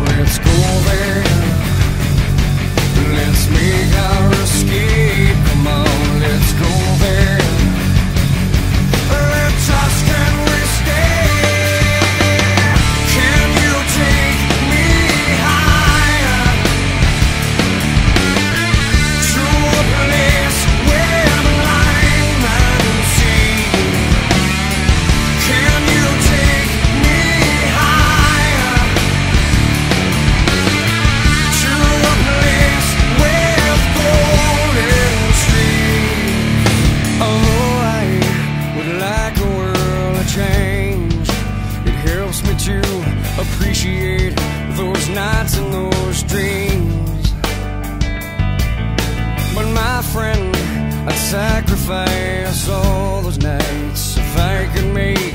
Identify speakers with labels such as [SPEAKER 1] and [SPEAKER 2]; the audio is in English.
[SPEAKER 1] Let's go there. Let's make our escape. Appreciate those nights and those dreams. But my friend, I'd sacrifice all those nights if I could make